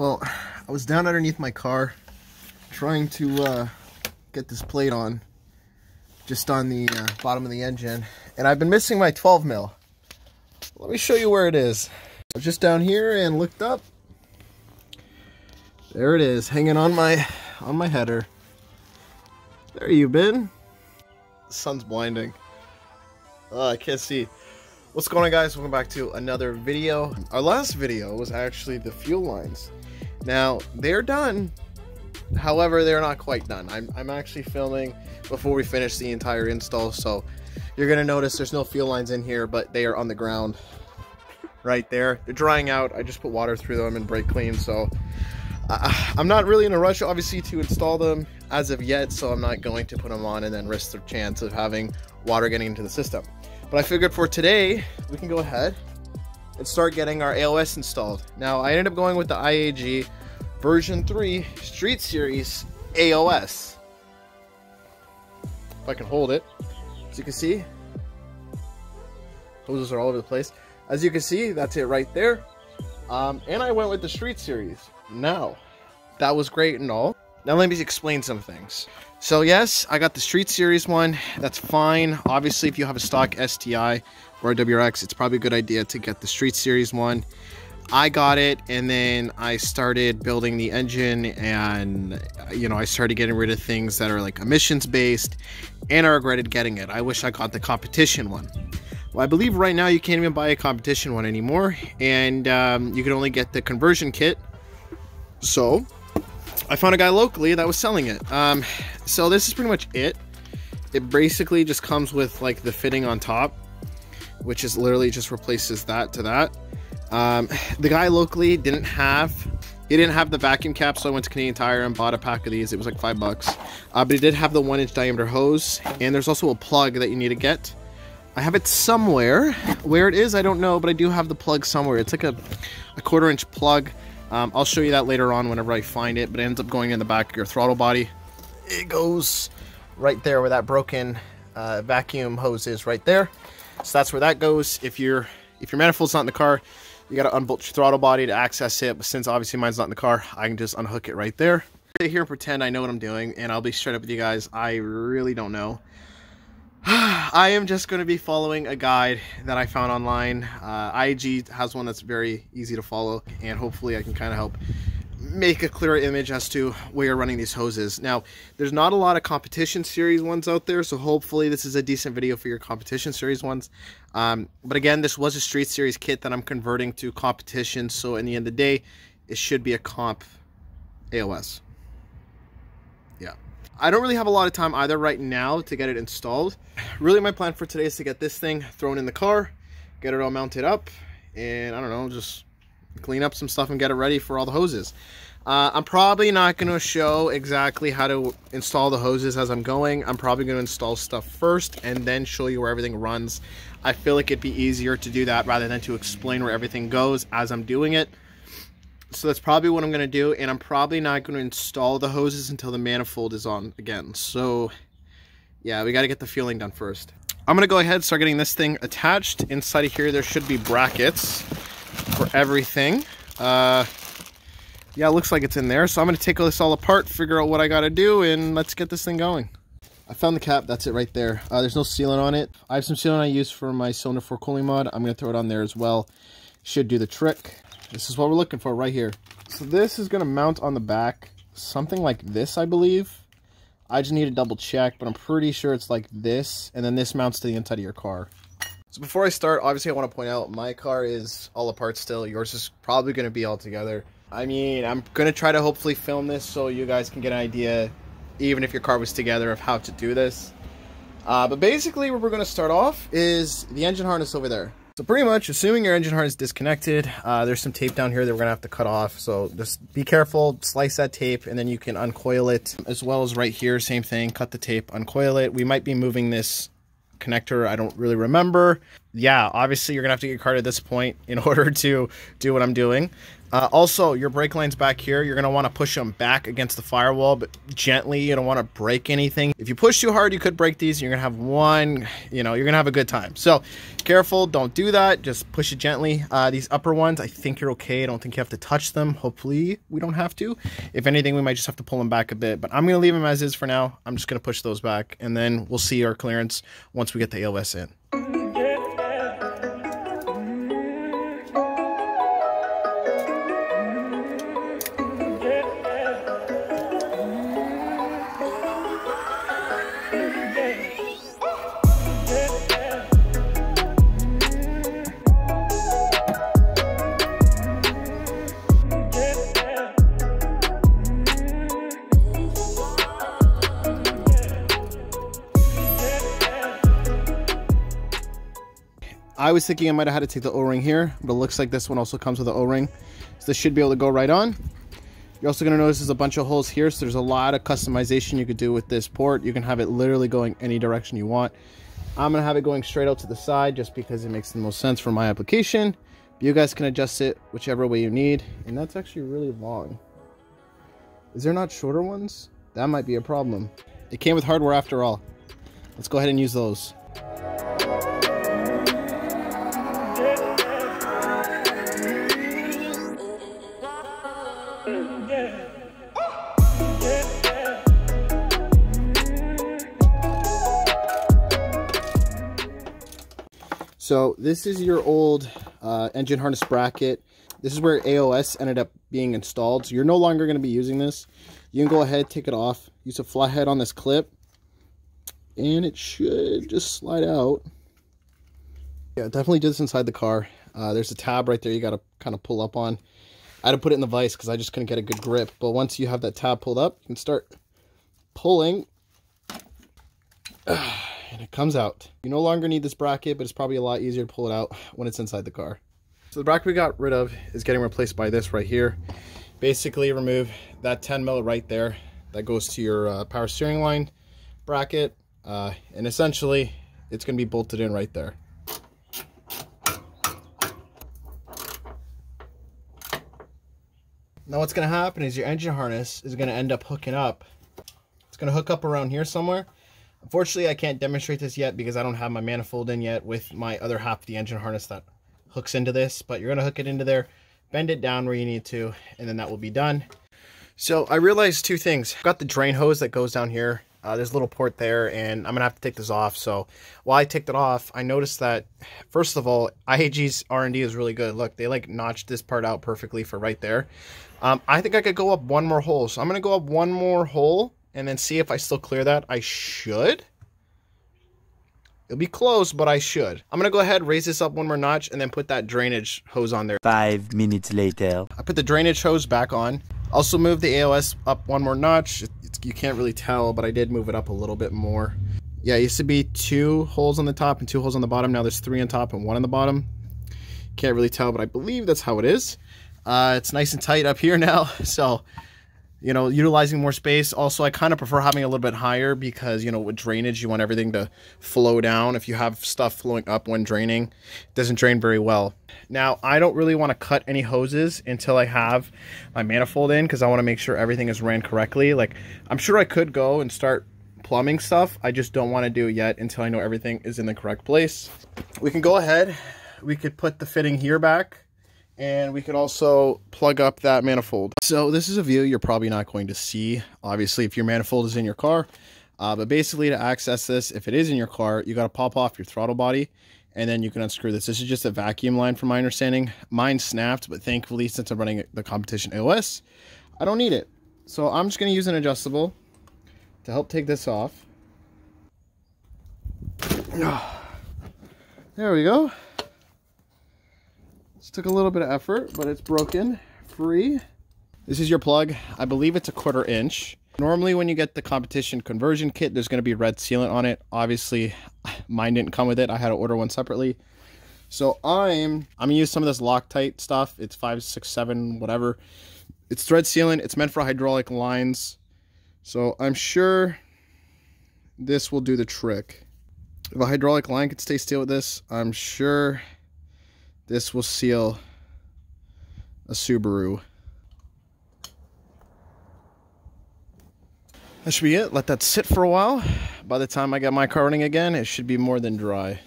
Well, I was down underneath my car trying to uh, get this plate on just on the uh, bottom of the engine and I've been missing my 12 mil. Let me show you where it is. I was just down here and looked up. There it is, hanging on my on my header. There you been. The sun's blinding. Oh, I can't see. What's going on guys? Welcome back to another video. Our last video was actually the fuel lines. Now, they're done. However, they're not quite done. I'm, I'm actually filming before we finish the entire install, so you're going to notice there's no fuel lines in here, but they are on the ground right there. They're drying out. I just put water through them and brake clean, so uh, I'm not really in a rush, obviously, to install them as of yet, so I'm not going to put them on and then risk the chance of having water getting into the system. But I figured for today, we can go ahead and start getting our AOS installed. Now, I ended up going with the IAG version 3 Street Series AOS. If I can hold it. As you can see, hoses are all over the place. As you can see, that's it right there. Um, and I went with the Street Series. Now, that was great and all. Now let me explain some things. So yes, I got the Street Series one. That's fine. Obviously, if you have a stock STI or a WRX, it's probably a good idea to get the Street Series one. I got it and then I started building the engine and you know I started getting rid of things that are like emissions based and I regretted getting it. I wish I got the competition one. Well, I believe right now you can't even buy a competition one anymore and um, you can only get the conversion kit. So I found a guy locally that was selling it. Um, so this is pretty much it. It basically just comes with like the fitting on top, which is literally just replaces that to that. Um, the guy locally didn't have he didn't have the vacuum cap, so I went to Canadian Tire and bought a pack of these. It was like five bucks. Uh, but he did have the one inch diameter hose, and there's also a plug that you need to get. I have it somewhere. Where it is, I don't know, but I do have the plug somewhere. It's like a, a quarter inch plug. Um, I'll show you that later on whenever I find it, but it ends up going in the back of your throttle body. It goes right there where that broken uh, vacuum hose is right there. So that's where that goes. If your if your manifold's not in the car, you got to unbolt your throttle body to access it, but since obviously mine's not in the car, I can just unhook it right there. Sit here and pretend I know what I'm doing, and I'll be straight up with you guys. I really don't know. I am just going to be following a guide that I found online. Uh, IG has one that's very easy to follow, and hopefully I can kind of help make a clearer image as to where you're running these hoses. Now, there's not a lot of competition series ones out there, so hopefully this is a decent video for your competition series ones. Um, but again, this was a street series kit that I'm converting to competition, so in the end of the day, it should be a comp AOS. Yeah. I don't really have a lot of time either right now to get it installed. Really, my plan for today is to get this thing thrown in the car, get it all mounted up, and I don't know, just clean up some stuff and get it ready for all the hoses. Uh, I'm probably not going to show exactly how to install the hoses as I'm going. I'm probably going to install stuff first and then show you where everything runs. I feel like it'd be easier to do that rather than to explain where everything goes as I'm doing it. So that's probably what I'm going to do. And I'm probably not going to install the hoses until the manifold is on again. So yeah, we got to get the fueling done first. I'm going to go ahead and start getting this thing attached. Inside of here, there should be brackets for everything. Uh, yeah, it looks like it's in there. So I'm going to take this all apart, figure out what I got to do, and let's get this thing going. I found the cap. That's it right there. Uh, there's no sealant on it. I have some sealant I use for my cylinder 4 cooling mod. I'm going to throw it on there as well. Should do the trick. This is what we're looking for right here. So this is going to mount on the back. Something like this, I believe. I just need to double check, but I'm pretty sure it's like this. And then this mounts to the inside of your car. So before I start, obviously I want to point out my car is all apart still. Yours is probably going to be all together. I mean, I'm going to try to hopefully film this so you guys can get an idea, even if your car was together, of how to do this. Uh, but basically what we're going to start off is the engine harness over there. So pretty much, assuming your engine harness is disconnected, uh, there's some tape down here that we're going to have to cut off. So just be careful, slice that tape, and then you can uncoil it. As well as right here, same thing, cut the tape, uncoil it. We might be moving this connector. I don't really remember. Yeah, obviously you're gonna have to get a card at this point in order to do what I'm doing. Uh, also, your brake lines back here, you're going to want to push them back against the firewall, but gently. You don't want to break anything. If you push too hard, you could break these. You're going to have one, you know, you're going to have a good time. So careful. Don't do that. Just push it gently. Uh, these upper ones, I think you're okay. I don't think you have to touch them. Hopefully we don't have to. If anything, we might just have to pull them back a bit, but I'm going to leave them as is for now. I'm just going to push those back and then we'll see our clearance once we get the AOS in. I was thinking I might have had to take the O-ring here, but it looks like this one also comes with an O-ring. So this should be able to go right on. You're also going to notice there's a bunch of holes here, so there's a lot of customization you could do with this port. You can have it literally going any direction you want. I'm going to have it going straight out to the side just because it makes the most sense for my application. But You guys can adjust it whichever way you need. And that's actually really long. Is there not shorter ones? That might be a problem. It came with hardware after all. Let's go ahead and use those. So this is your old uh, engine harness bracket. This is where AOS ended up being installed. So you're no longer going to be using this. You can go ahead, take it off, use a flathead on this clip, and it should just slide out. Yeah, definitely do this inside the car. Uh, there's a tab right there you got to kind of pull up on. I had to put it in the vise because I just couldn't get a good grip. But once you have that tab pulled up, you can start pulling. And it comes out. You no longer need this bracket, but it's probably a lot easier to pull it out when it's inside the car. So the bracket we got rid of is getting replaced by this right here. Basically remove that 10 mil right there. That goes to your uh, power steering line bracket. Uh, and essentially it's gonna be bolted in right there. Now what's gonna happen is your engine harness is gonna end up hooking up. It's gonna hook up around here somewhere Unfortunately, I can't demonstrate this yet because I don't have my manifold in yet with my other half of the engine harness that hooks into this, but you're going to hook it into there, bend it down where you need to, and then that will be done. So I realized two things. I've got the drain hose that goes down here. Uh, there's a little port there, and I'm going to have to take this off. So while I take it off, I noticed that, first of all, IAG's R&D is really good. Look, they like notched this part out perfectly for right there. Um, I think I could go up one more hole. So I'm going to go up one more hole and then see if I still clear that. I should. It'll be close, but I should. I'm going to go ahead, raise this up one more notch, and then put that drainage hose on there. Five minutes later. I put the drainage hose back on. Also move the AOS up one more notch. It's, you can't really tell, but I did move it up a little bit more. Yeah, it used to be two holes on the top and two holes on the bottom. Now there's three on top and one on the bottom. Can't really tell, but I believe that's how it is. Uh, it's nice and tight up here now, so you know, utilizing more space. Also, I kind of prefer having a little bit higher because, you know, with drainage, you want everything to flow down. If you have stuff flowing up when draining, it doesn't drain very well. Now, I don't really want to cut any hoses until I have my manifold in because I want to make sure everything is ran correctly. Like, I'm sure I could go and start plumbing stuff. I just don't want to do it yet until I know everything is in the correct place. We can go ahead. We could put the fitting here back and we could also plug up that manifold. So this is a view you're probably not going to see, obviously, if your manifold is in your car. Uh, but basically, to access this, if it is in your car, you got to pop off your throttle body, and then you can unscrew this. This is just a vacuum line from my understanding. Mine snapped, but thankfully, since I'm running the competition AOS, I don't need it. So I'm just going to use an adjustable to help take this off. There we go. This took a little bit of effort, but it's broken free. This is your plug. I believe it's a quarter inch. Normally when you get the competition conversion kit, there's going to be red sealant on it. Obviously, mine didn't come with it. I had to order one separately. So I'm I'm gonna use some of this Loctite stuff. It's five, six, seven, whatever. It's thread sealant. It's meant for hydraulic lines. So I'm sure this will do the trick. If a hydraulic line could stay steel with this, I'm sure this will seal a Subaru. That should be it. Let that sit for a while. By the time I get my car running again, it should be more than dry.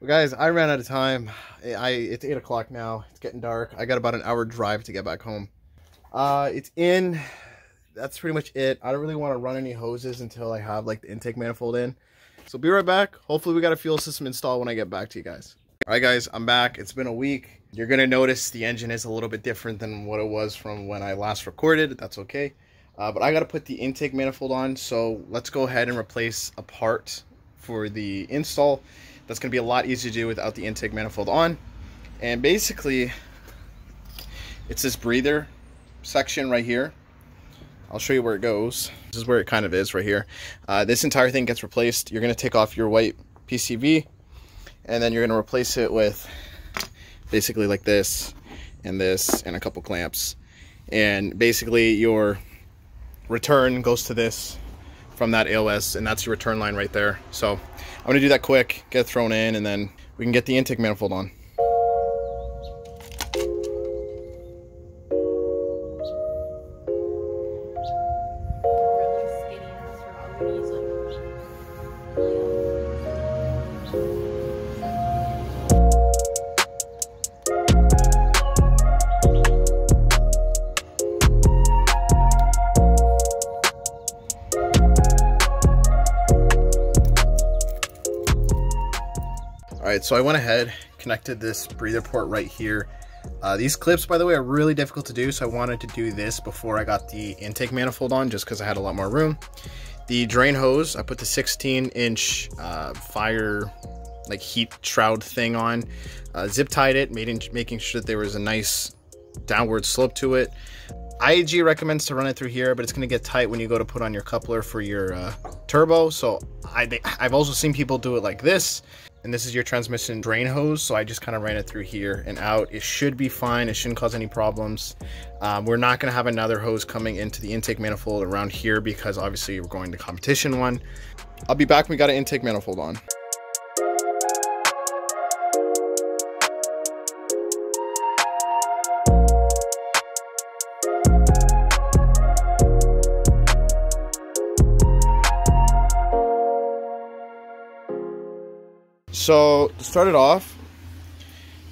Well, guys, I ran out of time. I It's 8 o'clock now. It's getting dark. I got about an hour drive to get back home. Uh, it's in. That's pretty much it. I don't really want to run any hoses until I have like the intake manifold in. So be right back. Hopefully we got a fuel system installed when I get back to you guys. All right, guys, I'm back. It's been a week. You're going to notice the engine is a little bit different than what it was from when I last recorded. That's okay. Uh, but I got to put the intake manifold on. So let's go ahead and replace a part for the install. That's going to be a lot easier to do without the intake manifold on. And basically, it's this breather section right here. I'll show you where it goes. This is where it kind of is right here. Uh, this entire thing gets replaced. You're going to take off your white PCV and then you're going to replace it with basically like this and this and a couple clamps. And basically your return goes to this from that AOS and that's your return line right there. So I'm going to do that quick, get it thrown in, and then we can get the intake manifold on. All right, so I went ahead, connected this breather port right here. Uh, these clips, by the way, are really difficult to do, so I wanted to do this before I got the intake manifold on, just because I had a lot more room. The drain hose, I put the 16-inch uh, fire, like heat shroud thing on, uh, zip tied it, making making sure that there was a nice downward slope to it. IAG recommends to run it through here, but it's going to get tight when you go to put on your coupler for your uh, turbo. So I, I've also seen people do it like this and this is your transmission drain hose so I just kind of ran it through here and out. It should be fine it shouldn't cause any problems. Um, we're not going to have another hose coming into the intake manifold around here because obviously we're going to competition one. I'll be back when we got an intake manifold on So to start it off,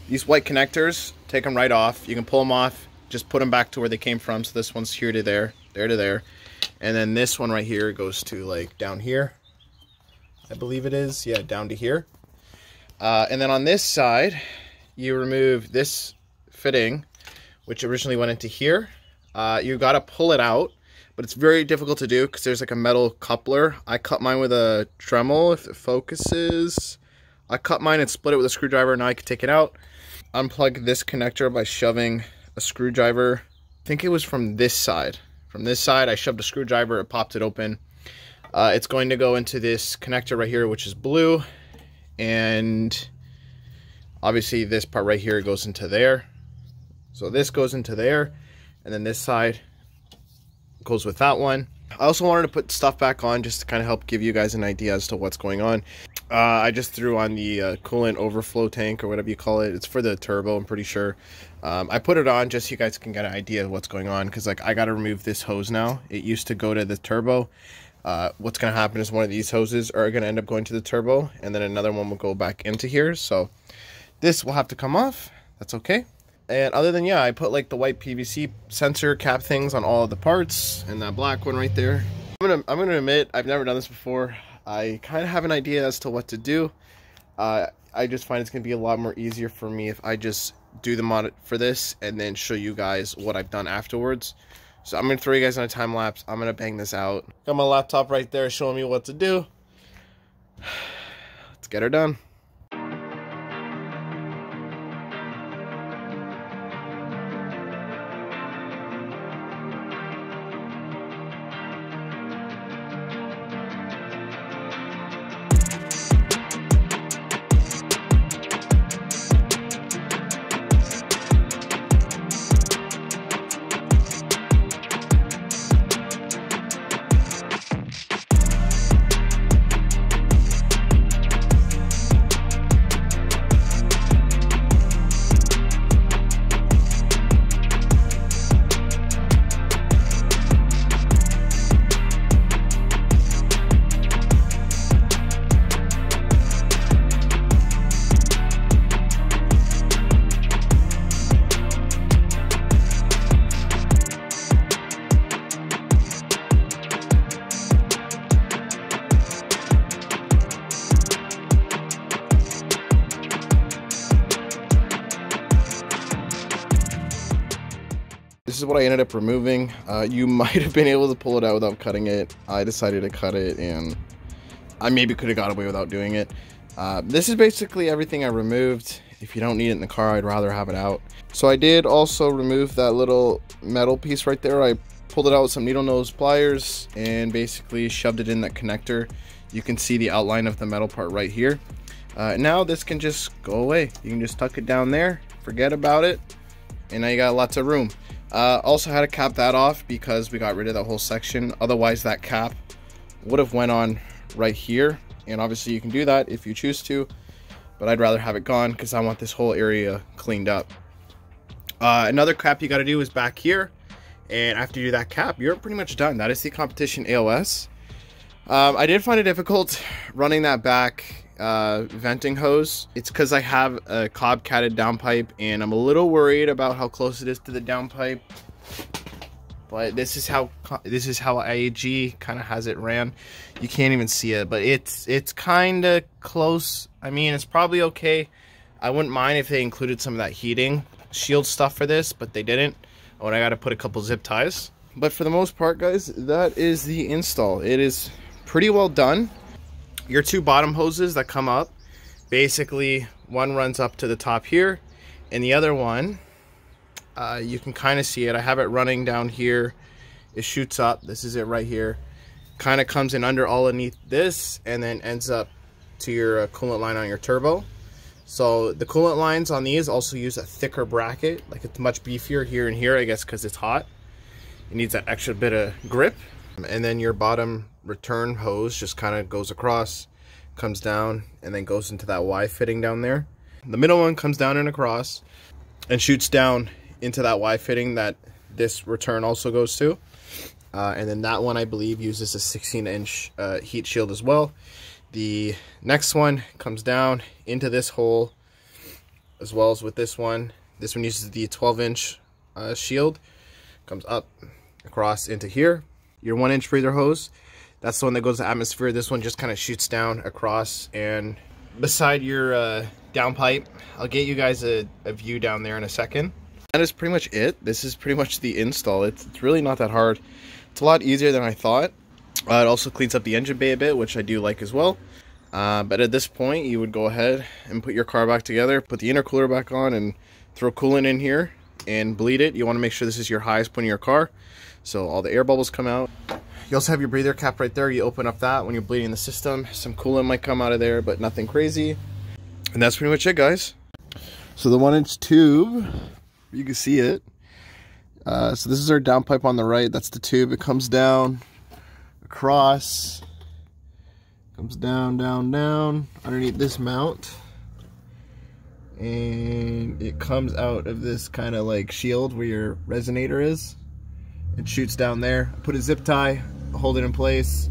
these white connectors, take them right off. You can pull them off, just put them back to where they came from. So this one's here to there, there to there. And then this one right here goes to like down here. I believe it is. Yeah, down to here. Uh, and then on this side, you remove this fitting, which originally went into here. Uh, you got to pull it out, but it's very difficult to do because there's like a metal coupler. I cut mine with a Dremel if it focuses. I cut mine and split it with a screwdriver. Now I can take it out. Unplug this connector by shoving a screwdriver. I think it was from this side. From this side, I shoved a screwdriver. It popped it open. Uh, it's going to go into this connector right here, which is blue. And obviously this part right here goes into there. So this goes into there. And then this side goes with that one. I also wanted to put stuff back on just to kind of help give you guys an idea as to what's going on. Uh, I just threw on the uh, coolant overflow tank or whatever you call it. It's for the turbo, I'm pretty sure. Um, I put it on just so you guys can get an idea of what's going on because like I got to remove this hose now. It used to go to the turbo. Uh, what's going to happen is one of these hoses are going to end up going to the turbo and then another one will go back into here. So this will have to come off. That's okay. And other than, yeah, I put like the white PVC sensor cap things on all of the parts and that black one right there. I'm gonna, I'm gonna admit, I've never done this before. I kind of have an idea as to what to do. Uh, I just find it's going to be a lot more easier for me if I just do the mod for this and then show you guys what I've done afterwards. So I'm going to throw you guys on a time lapse. I'm going to bang this out. Got my laptop right there showing me what to do. Let's get her done. I ended up removing. Uh, you might have been able to pull it out without cutting it. I decided to cut it and I maybe could have got away without doing it. Uh, this is basically everything I removed. If you don't need it in the car, I'd rather have it out. So I did also remove that little metal piece right there. I pulled it out with some needle nose pliers and basically shoved it in that connector. You can see the outline of the metal part right here. Uh, now this can just go away. You can just tuck it down there, forget about it, and now you got lots of room. Uh, also had to cap that off because we got rid of that whole section. Otherwise that cap would have went on right here. And obviously you can do that if you choose to, but I'd rather have it gone because I want this whole area cleaned up. Uh, another cap you got to do is back here. And after you do that cap, you're pretty much done. That is the competition AOS. Um, I did find it difficult running that back uh, venting hose. It's because I have a Cobb catted downpipe and I'm a little worried about how close it is to the downpipe. But this is how this is how IAG kind of has it ran. You can't even see it, but it's it's kind of close. I mean, it's probably okay. I wouldn't mind if they included some of that heating shield stuff for this, but they didn't. Oh, and I got to put a couple zip ties. But for the most part, guys, that is the install. It is pretty well done. Your two bottom hoses that come up, basically one runs up to the top here, and the other one, uh, you can kind of see it. I have it running down here. It shoots up. This is it right here. Kind of comes in under all underneath this, and then ends up to your uh, coolant line on your turbo. So the coolant lines on these also use a thicker bracket, like it's much beefier here and here, I guess because it's hot. It needs that extra bit of grip. And then your bottom return hose just kind of goes across, comes down, and then goes into that Y fitting down there. The middle one comes down and across and shoots down into that Y fitting that this return also goes to. Uh, and then that one, I believe, uses a 16 inch uh, heat shield as well. The next one comes down into this hole as well as with this one. This one uses the 12 inch uh, shield, comes up across into here your one inch breather hose. That's the one that goes to atmosphere. This one just kind of shoots down across and beside your uh, downpipe. I'll get you guys a, a, view down there in a second. That is pretty much it. This is pretty much the install. It's, it's really not that hard. It's a lot easier than I thought. Uh, it also cleans up the engine bay a bit, which I do like as well. Uh, but at this point, you would go ahead and put your car back together, put the intercooler back on, and throw coolant in here and bleed it. You want to make sure this is your highest point in your car. So all the air bubbles come out. You also have your breather cap right there. You open up that when you're bleeding the system. Some coolant might come out of there, but nothing crazy. And that's pretty much it, guys. So the one inch tube, you can see it. Uh, so this is our downpipe on the right. That's the tube. It comes down across, comes down, down, down underneath this mount. And it comes out of this kind of like shield where your resonator is. It shoots down there. Put a zip tie, hold it in place.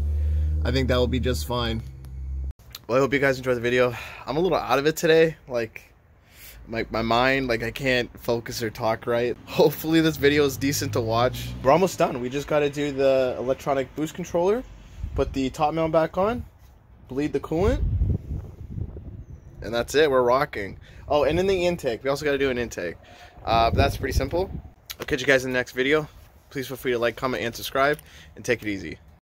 I think that will be just fine. Well, I hope you guys enjoyed the video. I'm a little out of it today. Like, my, my mind, like I can't focus or talk right. Hopefully this video is decent to watch. We're almost done. We just got to do the electronic boost controller, put the top mount back on, bleed the coolant, and that's it. We're rocking. Oh, and in the intake. We also got to do an intake. Uh, that's pretty simple. I'll catch you guys in the next video. Please feel free to like, comment, and subscribe, and take it easy.